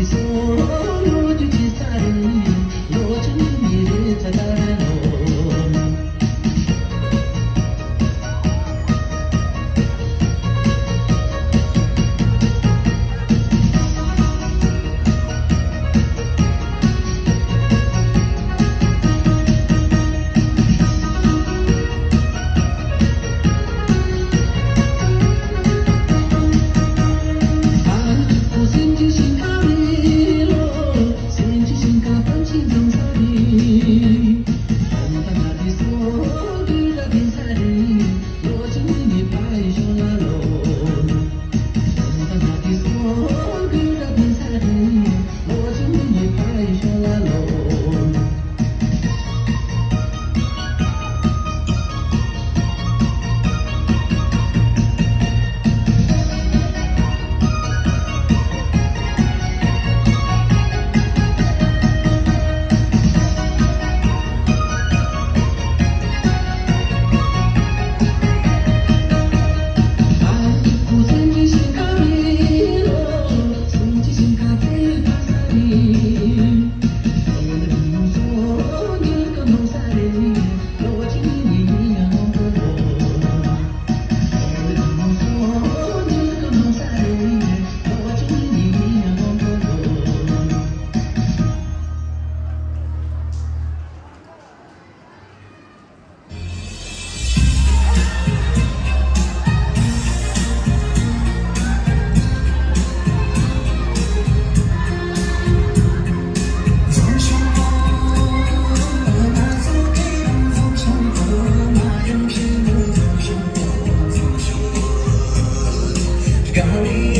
Jesús. Got me